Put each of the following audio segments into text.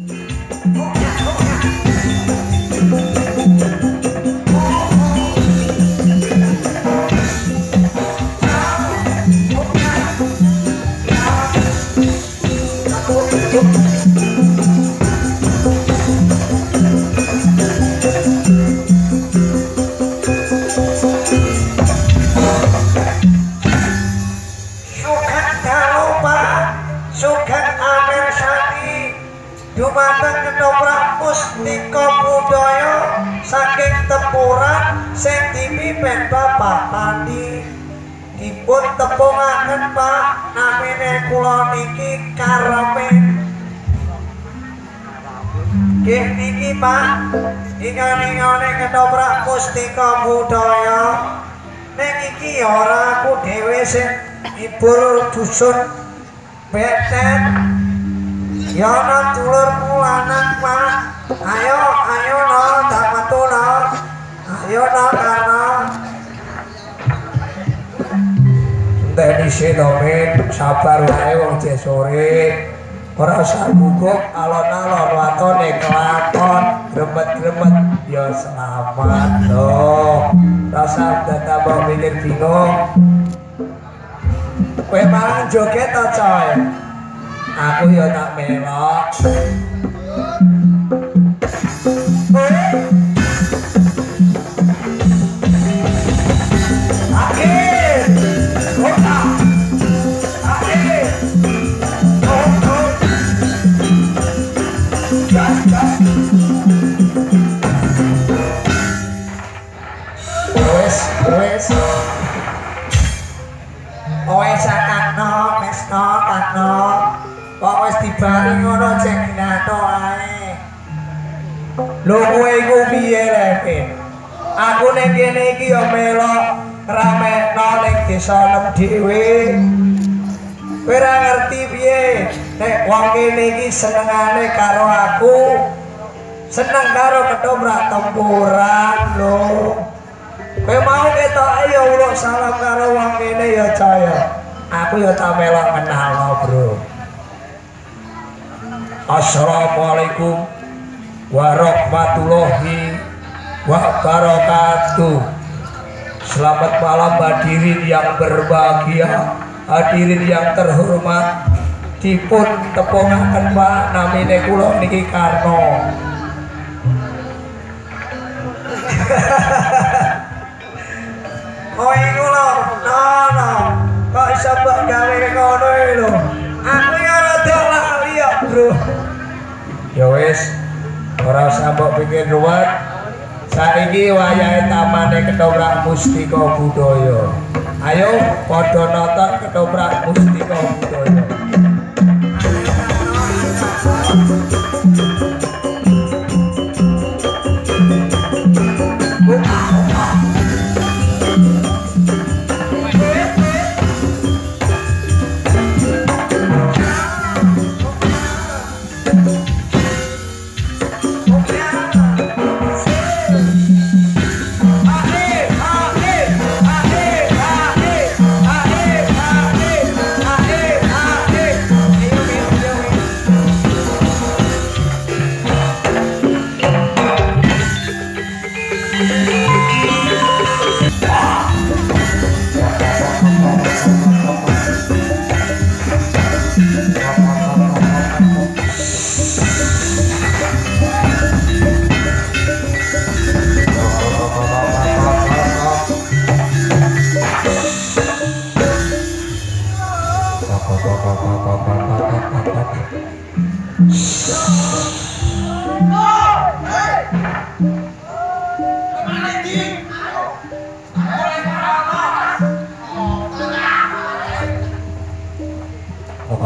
Oh, yeah, oh. Mustika Budaya saking tepuran sing dimimpin Bapak Tani. Dipun tepungaken Pak, namine kula niki Karmen. Nggih niki Pak, ingan-ingane ketoprak Mustika Budaya. Ning iki ora aku dhewe sing ibur dusun beten. Ya ana dulurmu lanang, Pak. Ayo, ayo no, tak metu no. Ayo no, karena Enteni sinomin sabar wae wong sore. Usah gugup alon-alon watone kelakon gremet-gremet ya selamat loh. Rasa tambah mikir bingung. Kowe malah joget to, coy. Aku ya tak melok. Wes. Wes sakno, wes no, kakno. Kok wis dibari ngono jek dinato ae. Lho kowe iku piye Levin? Aku ning kene iki ya melok ramekno ning desa nem dhewe. Ora ngerti piye nek wong kene iki senengane karo aku. Seneng karo ketoprak tempuran lho. Mau ketok ayo uluk salam karo wong kene ya Caya. Aku ya tak melok kenal Bro. Assalamualaikum warahmatullahi wabarakatuh Selamat malam hadirin yang berbahagia Hadirin yang terhormat Dipun tepungaken Pak namine kula niki Karno Kowe iku lho, no no. Kok iso mbok gawe ngono iki lho. Aku ya rada lali ya, Bro. Ya wis ora usah mbok pikir ruwet Saiki wayahe tamane ketoprak Mustika Budaya. Ayo padha nonton ketoprak Mustika Budaya.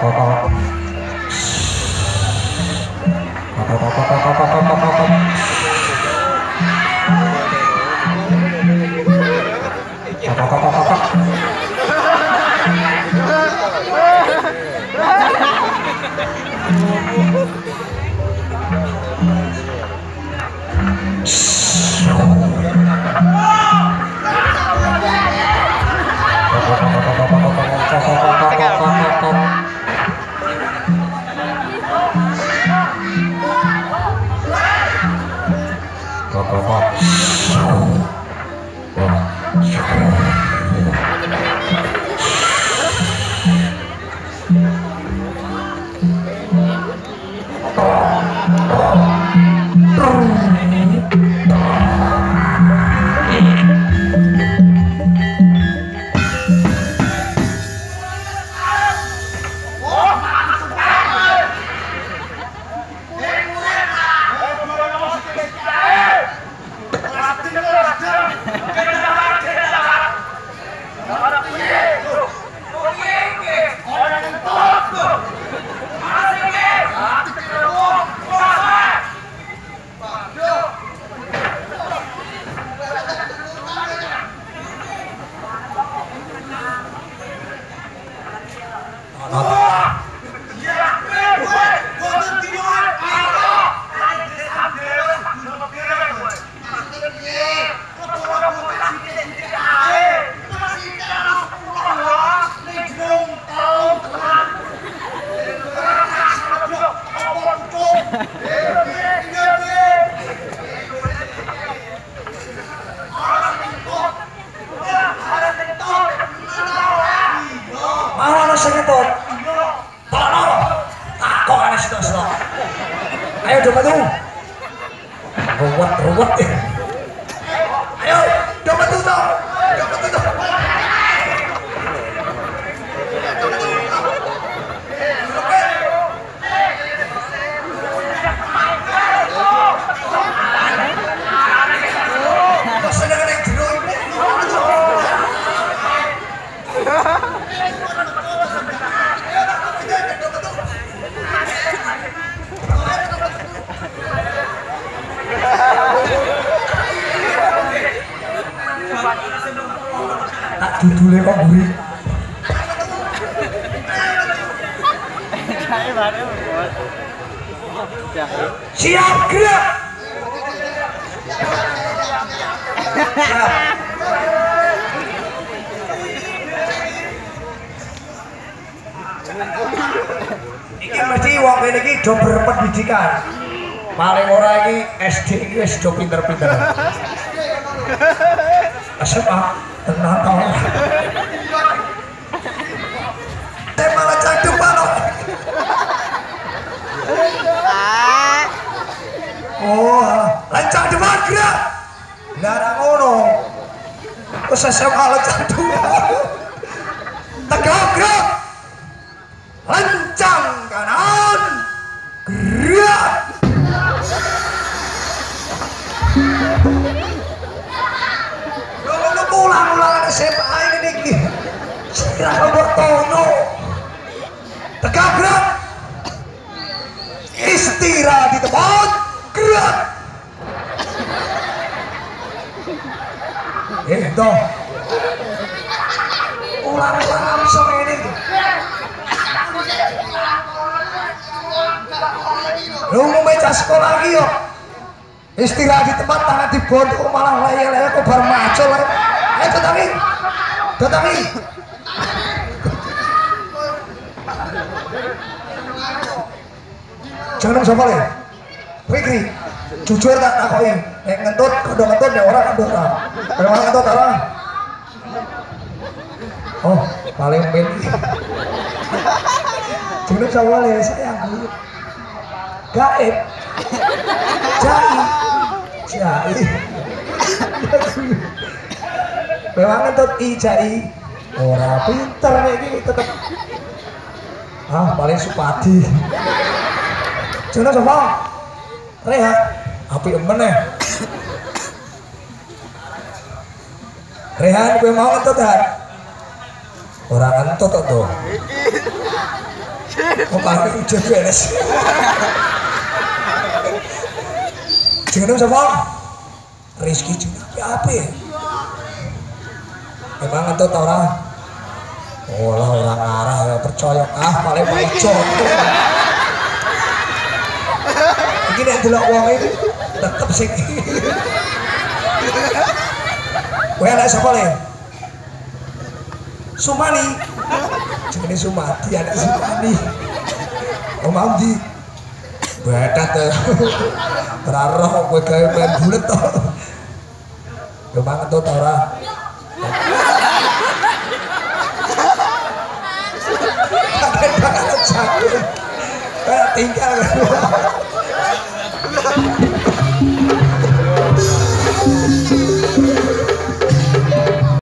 Thank you. 아 빠, 시~, ngetut? Tolong. Aku kan situ situ. Ayo coba tuh. Ruwet ruwet. Ayo tak dudule kok buri siap gerak. Iki mesti wong kene iki do berpendidikan paling ora iki SD iki wis do pinter-pinter SMA tenang tau saya malah caduk malah oh lancang depan gerak nggak ada ngono. Terus SMA lah caduk tegak gerak Sira nomor tono. Tegak gerak. Istirahat di tempat. Gerak. Itu. Ulang-ulangan sama ini. Lu mau meja sekolah lagi yuk istirahat di tempat tangan di bodoh malah laya-laya kok bar macul ayo ayo datangi datangi jangan siapa le Fikri jujur tak takoin eh ngentut kudu ngentut ya orang ngentut tak kalau orang ngentut apa? Oh paling milih jenenge sapa le sayang gaib. Jai jai memang entut i jai ora pinter nek iki tetep. Ah paling supadi jenenge sapa Reha apik meneh Rehan gue mau ngentut kan? Orang ngentut tuh. Mau pakai ujian beres. Jangan siapa? Rizky juga apa ya? Emang ngentut orang? Oh lah orang arah ya percaya ah paling maijo. Ini nek delok wong iki tetep sing Kowe anak sapa le? Sumani. Jenenge Sumati anak Sumani. Om Amdi. Badat to. Ora roh kowe gawe main bulet to. Yo mangan to ora? Banget tinggal. Thank you.